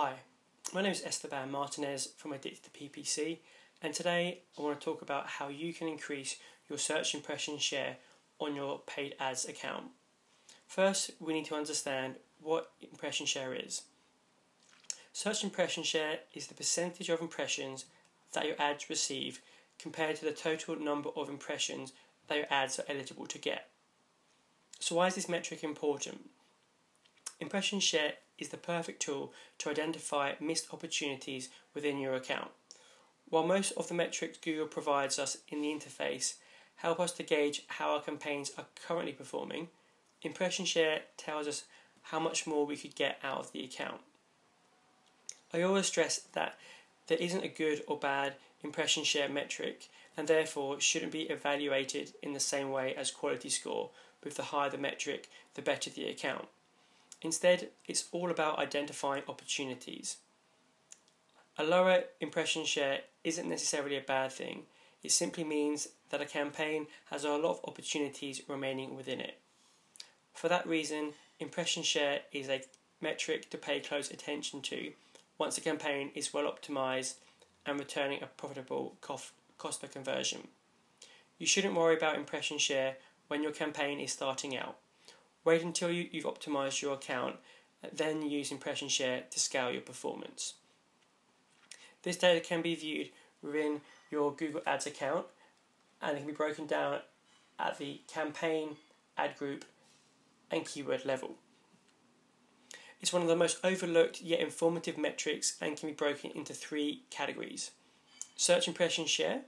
Hi, my name is Esteban Martinez from Addicted to PPC, and today I want to talk about how you can increase your search impression share on your paid ads account. First, we need to understand what impression share is. Search impression share is the percentage of impressions that your ads receive compared to the total number of impressions that your ads are eligible to get. So, why is this metric important? Impression share is the perfect tool to identify missed opportunities within your account. While most of the metrics Google provides us in the interface help us to gauge how our campaigns are currently performing, impression share tells us how much more we could get out of the account. I always stress that there isn't a good or bad impression share metric and therefore shouldn't be evaluated in the same way as quality score, with the higher the metric, the better the account. Instead, it's all about identifying opportunities. A lower impression share isn't necessarily a bad thing, it simply means that a campaign has a lot of opportunities remaining within it. For that reason, impression share is a metric to pay close attention to once a campaign is well optimized and returning a profitable cost per conversion. You shouldn't worry about impression share when your campaign is starting out. Wait until you, you've optimized your account, then use impression share to scale your performance. This data can be viewed within your Google Ads account and it can be broken down at the campaign, ad group, and keyword level. It's one of the most overlooked yet informative metrics and can be broken into three categories search impression share,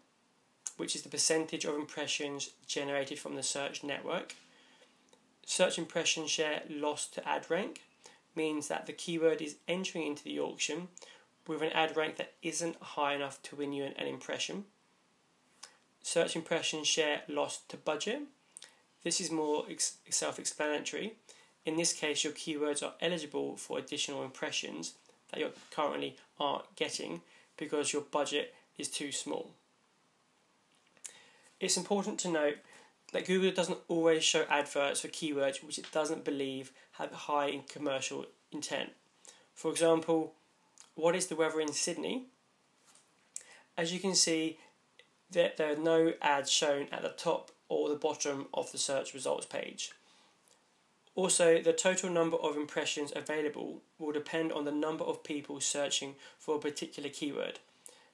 which is the percentage of impressions generated from the search network. Search impression share lost to ad rank means that the keyword is entering into the auction with an ad rank that isn't high enough to win you an, impression. Search impression share lost to budget. This is more ex- self explanatory. In this case, your keywords are eligible for additional impressions that you currently aren't getting because your budget is too small. It's important to note that Google doesn't always show adverts for keywords which it doesn't believe have high in commercial intent. For example, what is the weather in Sydney? As you can see, there, there are no ads shown at the top or the bottom of the search results page. Also, the total number of impressions available will depend on the number of people searching for a particular keyword.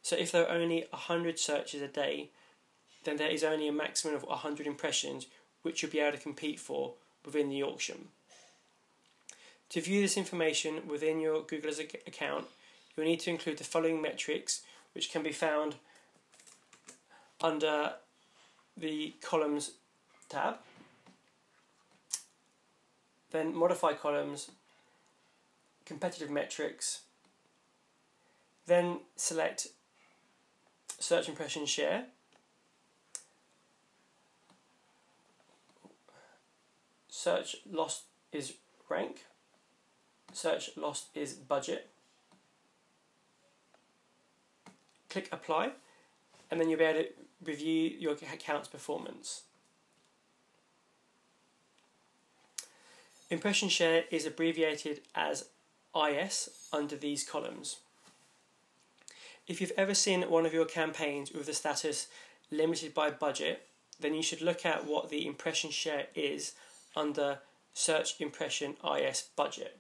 So, if there are only 100 searches a day, then there is only a maximum of 100 impressions which you'll be able to compete for within the auction. To view this information within your Google Ads account, you'll need to include the following metrics, which can be found under the columns tab. Then modify columns, competitive metrics, then select search impression share, search lost is rank, search lost is budget, click apply, and then you'll be able to review your account's performance. Impression share is abbreviated as IS under these columns. If you've ever seen one of your campaigns with the status limited by budget, then you should look at what the impression share is under search impression IS budget.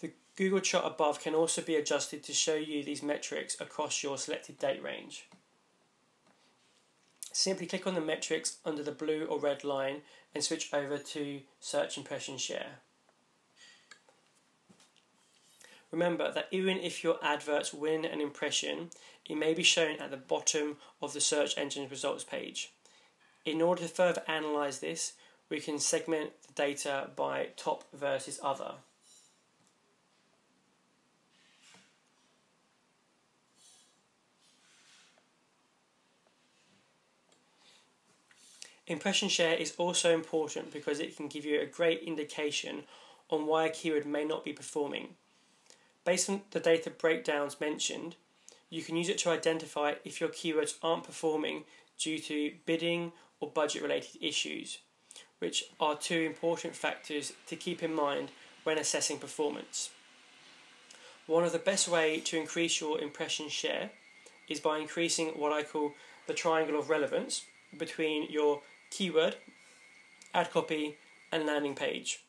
The Google chart above can also be adjusted to show you these metrics across your selected date range. Simply click on the metrics under the blue or red line and switch over to Search Impression Share. Remember that even if your adverts win an impression, it may be shown at the bottom of the search engine results page. In order to further analyze this, we can segment the data by top versus other. Impression share is also important because it can give you a great indication on why a keyword may not be performing. Based on the data breakdowns mentioned, you can use it to identify if your keywords aren't performing due to bidding or budget related issues, which are two important factors to keep in mind when assessing performance. One of the best way to increase your impression share is by increasing what I call the triangle of relevance between your keyword, ad copy, and landing page.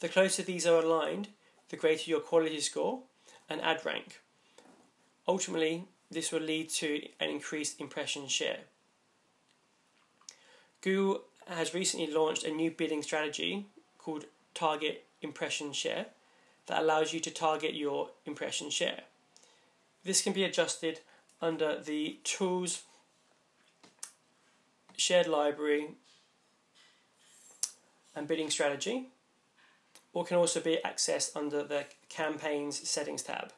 The closer these are aligned, the greater your quality score and ad rank. Ultimately, this will lead to an increased impression share. Google has recently launched a new bidding strategy called Target Impression Share that allows you to target your impression share. This can be adjusted under the Tools Shared Library and Bidding Strategy, or can also be accessed under the Campaigns Settings tab.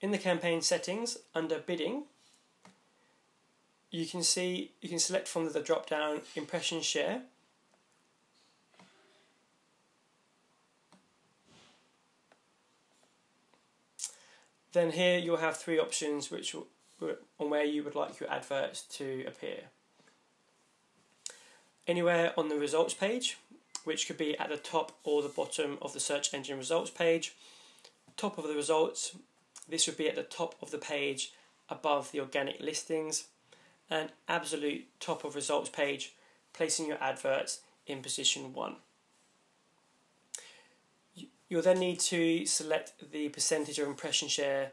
In the campaign settings under bidding, you can see you can select from the drop down impression share Then here you'll have three options which on where you would like your adverts to appear. Anywhere on the results page, which could be at the top or the bottom of the search engine results page. Top of the results, this would be at the top of the page above the organic listings. And absolute top of results page, placing your adverts in position 1. You'll then need to select the percentage of impression share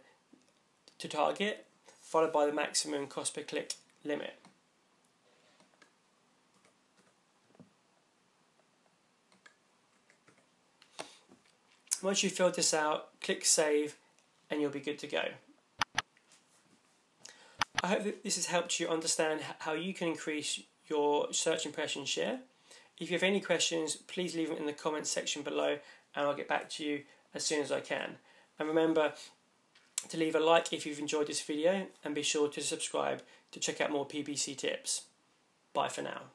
to target, followed by the maximum cost per click limit. Once you've filled this out, click save and you'll be good to go. I hope that this has helped you understand how you can increase your search impression share. If you have any questions, please leave them in the comments section below and I'll get back to you as soon as I can. And remember to leave a like if you've enjoyed this video and be sure to subscribe to check out more PPC tips. Bye for now.